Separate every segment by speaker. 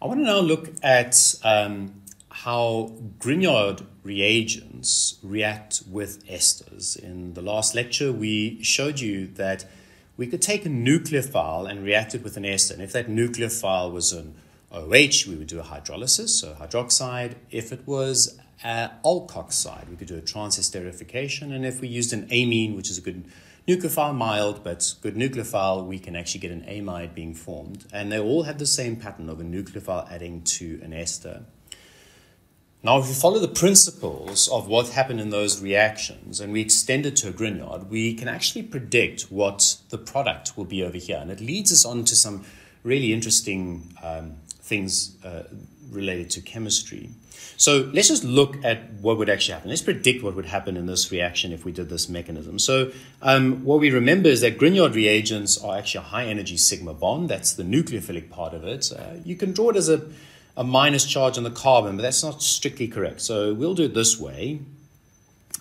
Speaker 1: I want to now look at um, how Grignard reagents react with esters. In the last lecture, we showed you that we could take a nucleophile and react it with an ester. And if that nucleophile was an OH, we would do a hydrolysis, so hydroxide. If it was uh, alkoxide, we could do a transesterification. And if we used an amine, which is a good nucleophile, mild but good nucleophile, we can actually get an amide being formed. And they all have the same pattern of a nucleophile adding to an ester. Now, if we follow the principles of what happened in those reactions and we extend it to a Grignard, we can actually predict what the product will be over here. And it leads us on to some really interesting um, things uh, related to chemistry. So let's just look at what would actually happen. Let's predict what would happen in this reaction if we did this mechanism. So um, what we remember is that Grignard reagents are actually a high energy sigma bond. That's the nucleophilic part of it. Uh, you can draw it as a, a minus charge on the carbon, but that's not strictly correct. So we'll do it this way.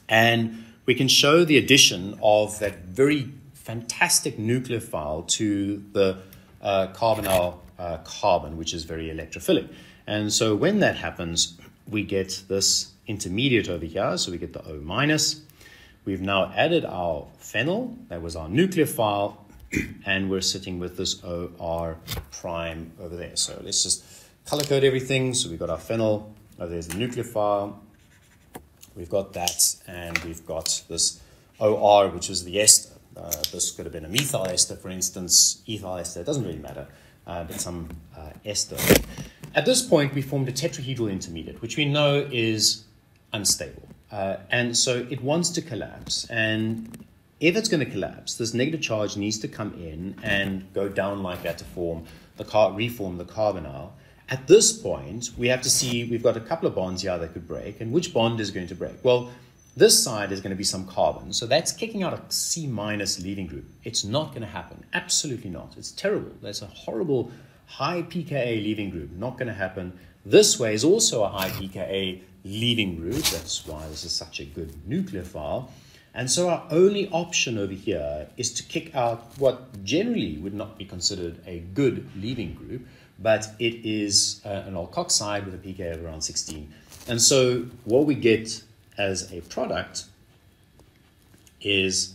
Speaker 1: And we can show the addition of that very fantastic nucleophile to the uh, carbonyl uh, carbon, which is very electrophilic. And so when that happens, we get this intermediate over here, so we get the O minus. We've now added our phenyl, that was our nucleophile, and we're sitting with this OR prime over there. So let's just color code everything. So we've got our phenyl, oh, there's the nucleophile, we've got that, and we've got this OR, which is the ester. Uh, this could have been a methyl ester, for instance, ethyl ester, it doesn't really matter, uh, but some uh, ester. At this point, we formed a tetrahedral intermediate, which we know is unstable. Uh, and so it wants to collapse. And if it's going to collapse, this negative charge needs to come in and go down like that to form the car- reform the carbonyl. At this point, we have to see we've got a couple of bonds here that could break, and which bond is going to break? Well, this side is going to be some carbon, so that's kicking out a C minus leaving group. It's not going to happen. Absolutely not. It's terrible. That's a horrible high pKa leaving group. Not going to happen. This way is also a high pKa leaving group. That's why this is such a good nucleophile. And so our only option over here is to kick out what generally would not be considered a good leaving group, but it is uh, an alkoxide with a pKa of around 16. And so what we get as a product is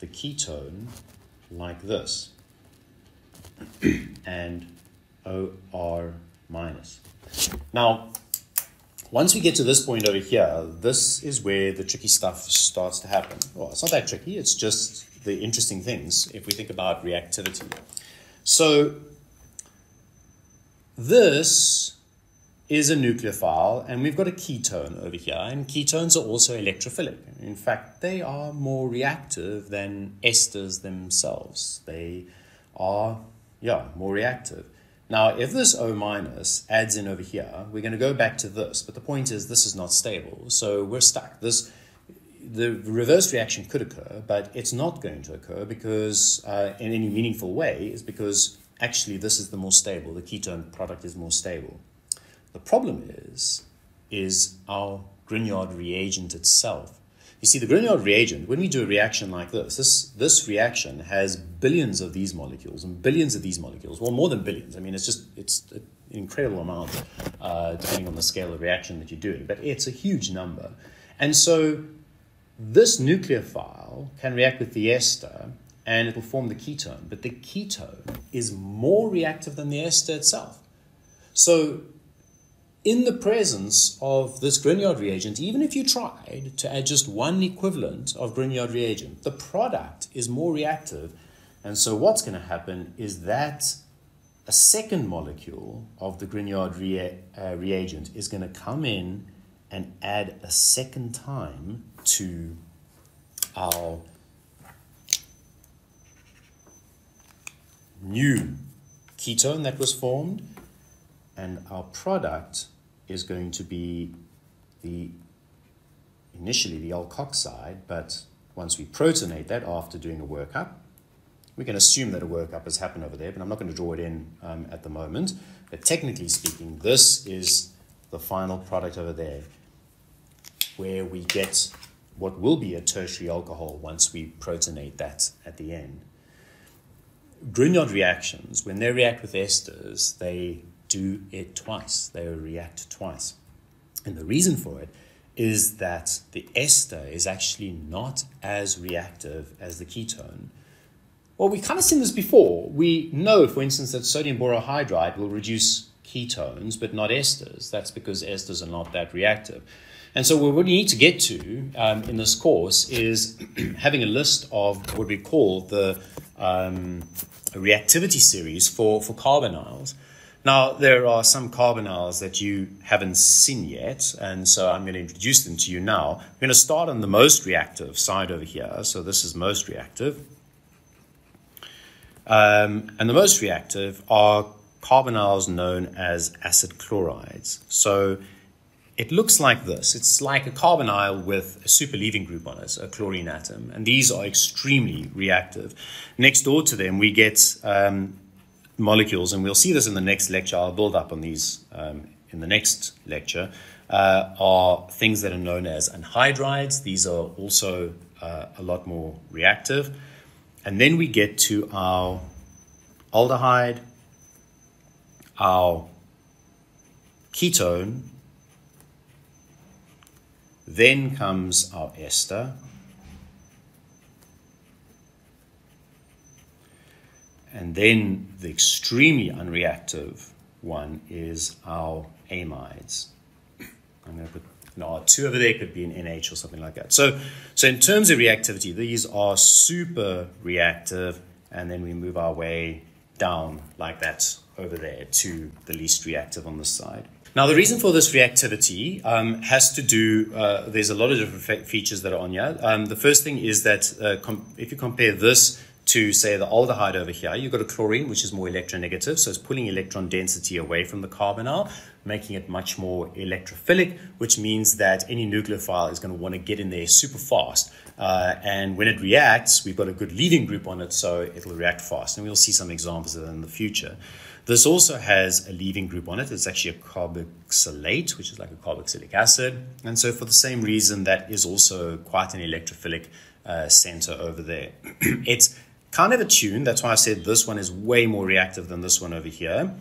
Speaker 1: the ketone like this. and OR minus. Now, once we get to this point over here, this is where the tricky stuff starts to happen. Well, it's not that tricky, it's just the interesting things if we think about reactivity. So, this is a nucleophile, and we've got a ketone over here, and ketones are also electrophilic. In fact, they are more reactive than esters themselves. They are, yeah, more reactive. Now, if this O minus adds in over here, we're going to go back to this. But the point is, this is not stable. So we're stuck. This, the reverse reaction could occur, but it's not going to occur because, uh, in any meaningful way, is because actually this is the more stable. The ketone product is more stable. The problem is, is our Grignard reagent itself you see, the Grignard reagent, when we do a reaction like this, this, this reaction has billions of these molecules and billions of these molecules. Well, more than billions. I mean, it's just, it's an incredible amount, uh, depending on the scale of reaction that you're doing. But it's a huge number. And so this nucleophile can react with the ester and it will form the ketone. But the ketone is more reactive than the ester itself. So in the presence of this Grignard reagent, even if you tried to add just one equivalent of Grignard reagent, the product is more reactive. And so what's going to happen is that a second molecule of the Grignard rea- uh, reagent is going to come in and add a second time to our new ketone that was formed and our product is going to be the initially the alkoxide, but once we protonate that after doing a workup, we can assume that a workup has happened over there, but I'm not going to draw it in um, at the moment. But technically speaking, this is the final product over there, where we get what will be a tertiary alcohol once we protonate that at the end. Grignard reactions, when they react with esters, they do it twice. They will react twice. And the reason for it is that the ester is actually not as reactive as the ketone. Well, we've kind of seen this before. We know, for instance, that sodium borohydride will reduce ketones, but not esters. That's because esters are not that reactive. And so, what we need to get to um, in this course is having a list of what we call the um, reactivity series for, for carbonyls. Now, there are some carbonyls that you haven't seen yet, and so I'm going to introduce them to you now. I'm going to start on the most reactive side over here. So, this is most reactive. Um, and the most reactive are carbonyls known as acid chlorides. So, it looks like this. It's like a carbonyl with a superleaving group on it, a chlorine atom, and these are extremely reactive. Next door to them, we get um, molecules, and we'll see this in the next lecture. I'll build up on these um, in the next lecture. Uh, are things that are known as anhydrides. These are also uh, a lot more reactive. And then we get to our aldehyde, our ketone, then comes our ester, And then the extremely unreactive one is our amides. I'm going to put an R2 over there, could be an NH or something like that. So, so in terms of reactivity, these are super reactive, and then we move our way down like that over there to the least reactive on this side. Now, the reason for this reactivity um, has to do, uh, there's a lot of different features that are on here. Um, the first thing is that uh, if you compare this to say the aldehyde over here, you've got a chlorine, which is more electronegative. So it's pulling electron density away from the carbonyl, making it much more electrophilic, which means that any nucleophile is going to want to get in there super fast. Uh, and when it reacts, we've got a good leaving group on it, so it'll react fast. And we'll see some examples of that in the future. This also has a leaving group on it. It's actually a carboxylate, which is like a carboxylic acid. And so for the same reason, that is also quite an electrophilic uh, center over there. it's kind of a tune. That's why I said this one is way more reactive than this one over here.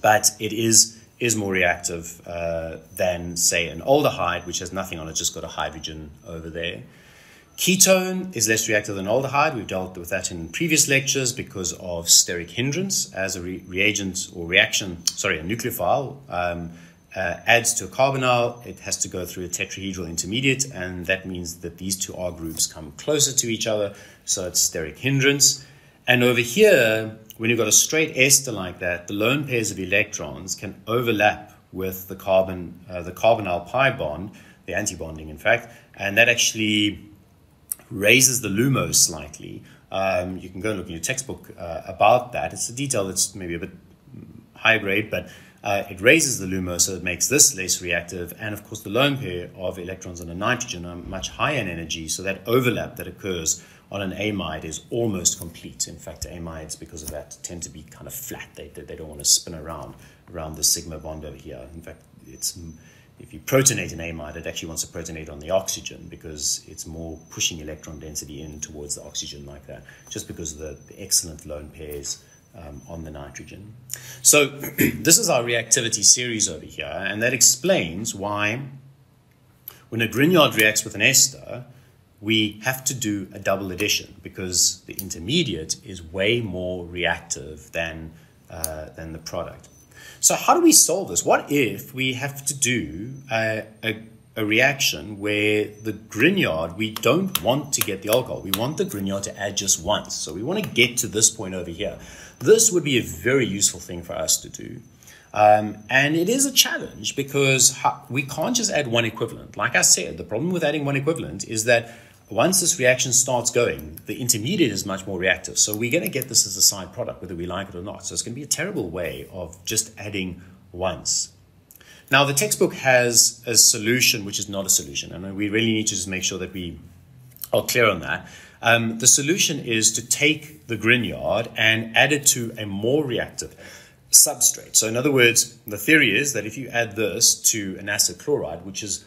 Speaker 1: But it is is more reactive uh, than, say, an aldehyde, which has nothing on it, just got a hydrogen over there. Ketone is less reactive than aldehyde. We've dealt with that in previous lectures because of steric hindrance as a re reagent or reaction, sorry, a nucleophile. Um, uh, adds to a carbonyl, it has to go through a tetrahedral intermediate, and that means that these two R groups come closer to each other, so it's steric hindrance. And over here, when you've got a straight ester like that, the lone pairs of electrons can overlap with the carbon, uh, the carbonyl pi bond, the antibonding, in fact, and that actually raises the LUMO slightly. Um, you can go and look in your textbook uh, about that. It's a detail that's maybe a bit high grade, but uh, it raises the LUMO, so it makes this less reactive. And of course, the lone pair of electrons on a nitrogen are much higher in energy, so that overlap that occurs on an amide is almost complete. In fact, amides, because of that, tend to be kind of flat. They, they, don't want to spin around around the sigma bond over here. In fact, it's if you protonate an amide, it actually wants to protonate on the oxygen because it's more pushing electron density in towards the oxygen like that, just because of the, the excellent lone pairs um, on the nitrogen. So this is our reactivity series over here, and that explains why when a Grignard reacts with an ester, we have to do a double addition because the intermediate is way more reactive than, uh, than the product. So how do we solve this? What if we have to do a, a a reaction where the Grignard, we don't want to get the alcohol. We want the Grignard to add just once. So we want to get to this point over here. This would be a very useful thing for us to do. Um, and it is a challenge because we can't just add one equivalent. Like I said, the problem with adding one equivalent is that once this reaction starts going, the intermediate is much more reactive. So we're going to get this as a side product, whether we like it or not. So it's going to be a terrible way of just adding once. Now, the textbook has a solution which is not a solution, and we really need to just make sure that we are clear on that. Um, the solution is to take the Grignard and add it to a more reactive substrate. So, in other words, the theory is that if you add this to an acid chloride, which is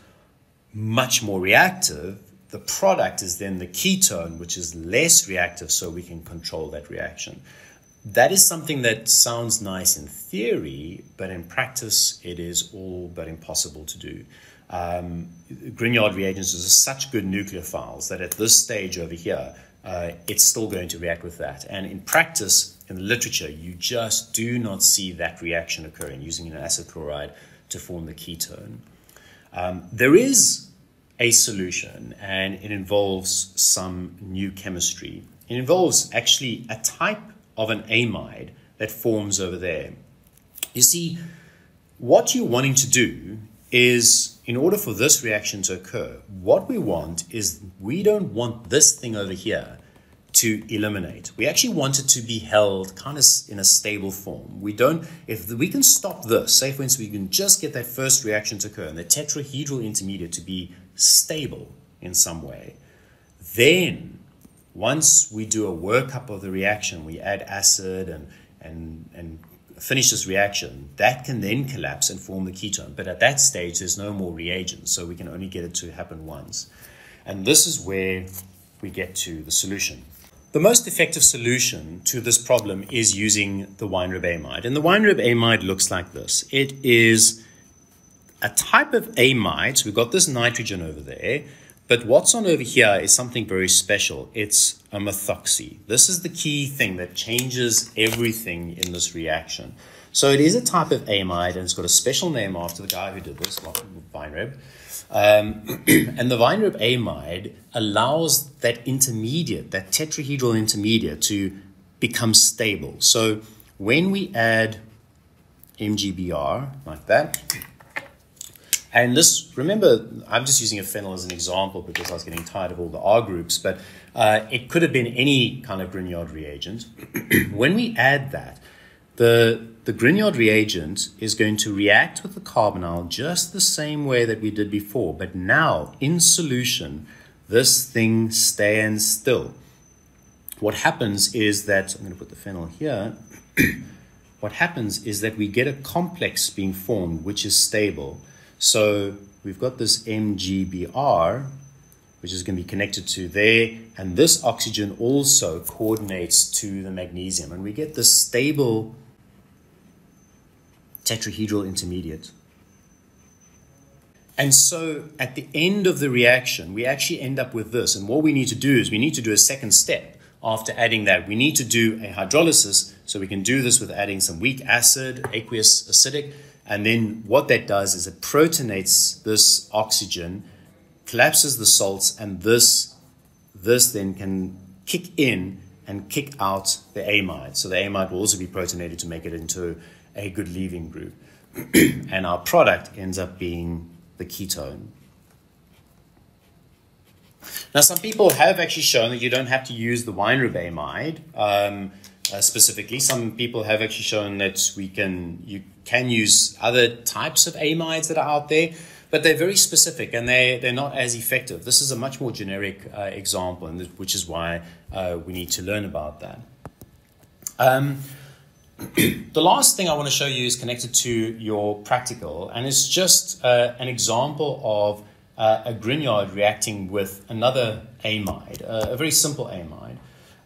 Speaker 1: much more reactive, the product is then the ketone, which is less reactive, so we can control that reaction.
Speaker 2: That is something that sounds nice in theory, but in practice, it is all but impossible to do. Um, Grignard reagents are such good nucleophiles that at this stage over here, uh, it's still going to react with that. And in practice, in the literature, you just do not see that reaction occurring using an acid chloride to form the ketone. Um, there is a solution, and it involves some new chemistry. It involves actually a type of an amide that forms over there. You see, what you're wanting to do is, in order for this reaction to occur, what we want is we don't want this thing over here to eliminate. We actually want it to be held kind of in a stable form. We don't, if we can stop this, say for instance, we can just get that first reaction to occur and the tetrahedral intermediate to be stable in some way, then once we do a workup of the reaction, we add acid and, and, and finish this reaction, that can then collapse and form the ketone. But at that stage, there's no more reagents, so we can only get it to happen once. And this is where we get to the solution. The most effective solution to this problem is using the Weinreb amide. And the Weinreb amide looks like this. It is a type of amide. So we've got this nitrogen over there. But what's on over here is something very special. It's a methoxy. This is the key thing that changes everything in this reaction. So it is a type of amide, and it's got a special name after the guy who did this, Weinreb. Um, and the Weinreb amide allows that intermediate, that tetrahedral intermediate, to become stable. So when we add MGBR like that, and this, remember, I'm just using a phenyl as an example because I was getting tired of all the R groups, but uh, it could have been any kind of Grignard reagent. when we add that, the, the Grignard reagent is going to react with the carbonyl just the same way that we did before, but now in solution, this thing stands still. What happens is that, I'm going to put the phenyl here, what happens is that we get a complex being formed which is stable. So we've got this MGBR, which is going to be connected to there, and this oxygen also coordinates to the magnesium, and we get this stable tetrahedral intermediate. And so at the end of the reaction, we actually end up with this. And what we need to do is we need to do a second step after adding that. We need to do a hydrolysis. So we can do this with adding some weak acid, aqueous acidic. And then what that does is it protonates this oxygen, collapses the salts, and this, this then can kick in and kick out the amide. So the amide will also be protonated to make it into a good leaving group. and our product ends up being the ketone. Now, some people have actually shown that you don't have to use the Weinreb amide um, uh, specifically. Some people have actually shown that we can you can use other types of amides that are out there, but they're very specific and they they're not as effective. This is a much more generic uh, example, and which is why uh, we need to learn about that. Um, the last thing I want to show you is connected to your practical, and it's just uh, an example of uh, a Grignard reacting with another amide, uh, a very simple amide.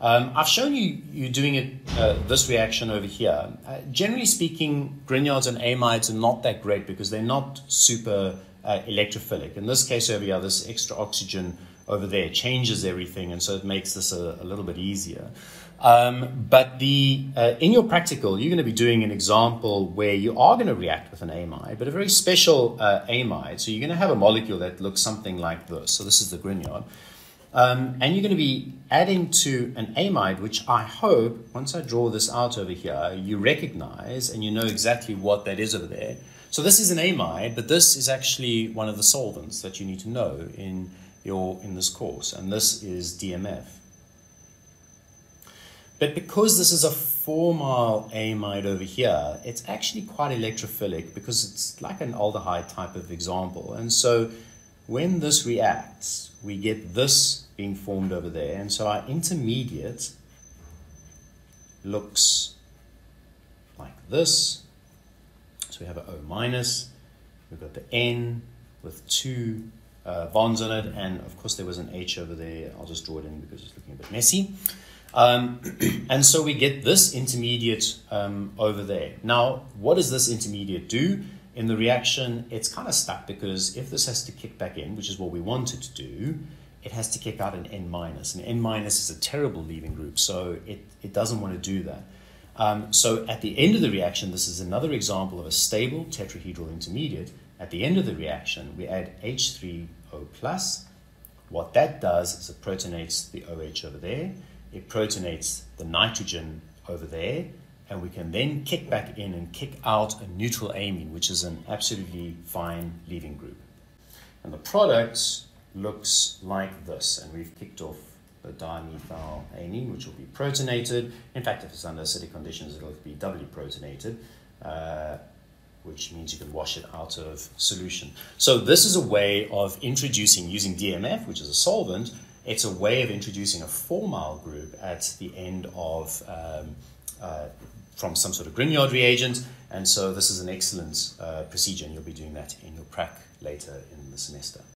Speaker 2: Um, I've shown you you doing it uh, this reaction over here. Uh, generally speaking, Grignards and amides are not that great because they're not super uh, electrophilic. In this case over here, this extra oxygen over there changes everything, and so it makes this a, a little bit easier. Um, but the uh, in your practical, you're going to be doing an example where you are going to react with an amide, but a very special uh, amide. So you're going to have a molecule that looks something like this. So this is the Grignard. Um, and you're going to be adding to an amide, which I hope, once I draw this out over here, you recognize and you know exactly what that is over there. So this is an amide, but this is actually one of the solvents that you need to know in, your, in this course, and this is DMF. But because this is a formyl amide over here, it's actually quite electrophilic because it's like an aldehyde type of example. And so when this reacts, we get this being formed over there. And so our intermediate looks like this. So we have an O minus, we've got the N with two uh, bonds on it, and of course there was an H over there. I'll just draw it in because it's looking a bit messy.
Speaker 1: Um, and so we get this intermediate um, over there. Now, what does this intermediate do? In the reaction, it's kind of stuck because if this has to kick back in, which is what we wanted to do, it has to kick out an N minus. And N minus is a terrible leaving group, so it, it doesn't want to do that. Um, so at the end of the reaction, this is another example of a stable tetrahedral intermediate. At the end of the reaction, we add H3O plus. What that does is it protonates the OH over there. It protonates the nitrogen over there, and we can then kick back in and kick out a neutral amine, which is an absolutely fine leaving group. And the product looks like this, and we've kicked off the dimethyl amine, which will be protonated. In fact, if it's under acidic conditions, it'll be doubly protonated, uh, which means you can wash it out of solution. So this is a way of introducing, using DMF, which is a solvent, it's a way of introducing a formyl group at the end of um, uh, from some sort of Grignard reagent. And so this is an excellent uh, procedure, and you'll be doing that in your prac later in the semester.